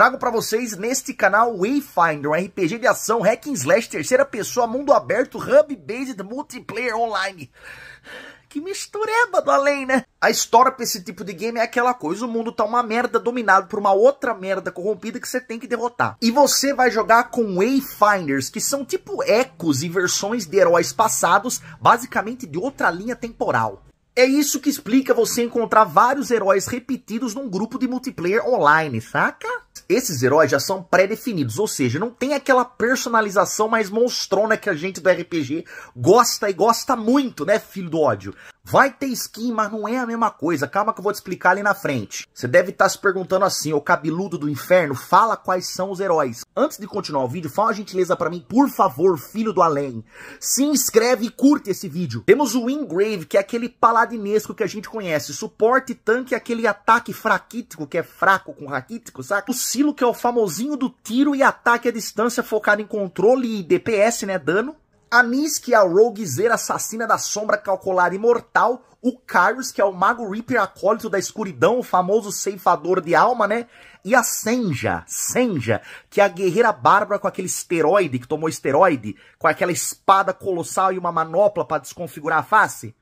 Trago para vocês neste canal Wayfinder, um RPG de ação hack and slash, terceira pessoa, mundo aberto, hub-based multiplayer online. Que mistureba do além, né? A história pra esse tipo de game é aquela coisa, o mundo tá uma merda dominado por uma outra merda corrompida que você tem que derrotar. E você vai jogar com Wayfinders, que são tipo ecos e versões de heróis passados, basicamente de outra linha temporal. É isso que explica você encontrar vários heróis repetidos num grupo de multiplayer online, saca? Esses heróis já são pré-definidos, ou seja, não tem aquela personalização mais monstrona que a gente do RPG gosta e gosta muito, né, filho do ódio? Vai ter skin, mas não é a mesma coisa. Calma que eu vou te explicar ali na frente. Você deve estar tá se perguntando assim, ô cabeludo do inferno, fala quais são os heróis. Antes de continuar o vídeo, fala uma gentileza para mim, por favor, filho do além. Se inscreve e curte esse vídeo. Temos o Ingrave, que é aquele paladinesco que a gente conhece. Suporte tanque, aquele ataque fraquítico, que é fraco com raquítico, saca? O Silo, que é o famosinho do tiro e ataque à distância focado em controle e DPS, né, dano. A Nis, que é a roguezeira assassina da sombra calcular imortal. O Kyrus, que é o mago Reaper acólito da escuridão, o famoso ceifador de alma, né? E a Senja, Senja, que é a guerreira bárbara com aquele esteroide, que tomou esteroide, com aquela espada colossal e uma manopla para desconfigurar a face.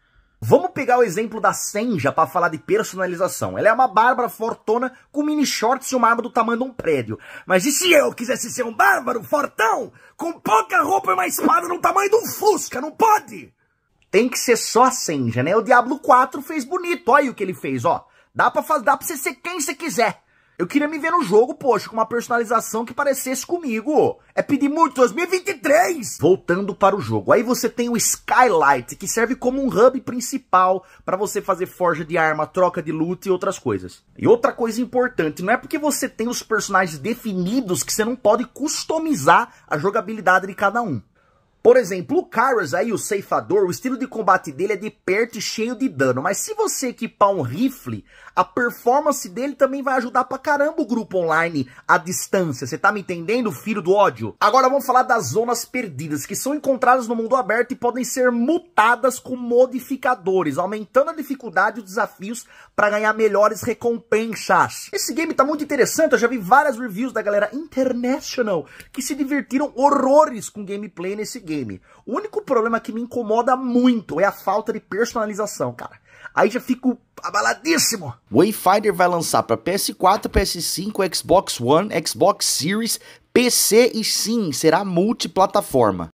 Vamos pegar o exemplo da Senja para falar de personalização. Ela é uma bárbara fortona com mini shorts e uma arma do tamanho de um prédio. Mas e se eu quisesse ser um bárbaro fortão com pouca roupa e uma espada no tamanho de um fusca? Não pode! Tem que ser só a Senja, né? O Diablo 4 fez bonito. Olha o que ele fez, ó. Dá pra, fazer, dá pra você ser quem você quiser. Eu queria me ver no jogo, poxa, com uma personalização que parecesse comigo. É pedir muito 2023! Voltando para o jogo. Aí você tem o Skylight, que serve como um hub principal para você fazer forja de arma, troca de loot e outras coisas. E outra coisa importante, não é porque você tem os personagens definidos que você não pode customizar a jogabilidade de cada um. Por exemplo, o Kairos aí, o ceifador, o estilo de combate dele é de perto e cheio de dano. Mas se você equipar um rifle, a performance dele também vai ajudar pra caramba o grupo online à distância. Você tá me entendendo, filho do ódio? Agora vamos falar das zonas perdidas, que são encontradas no mundo aberto e podem ser mutadas com modificadores, aumentando a dificuldade e os desafios para ganhar melhores recompensas. Esse game tá muito interessante, eu já vi várias reviews da galera international que se divertiram horrores com gameplay nesse game. O único problema que me incomoda muito é a falta de personalização, cara. Aí já fico abaladíssimo. Wayfinder vai lançar para PS4, PS5, Xbox One, Xbox Series, PC e sim, será multiplataforma.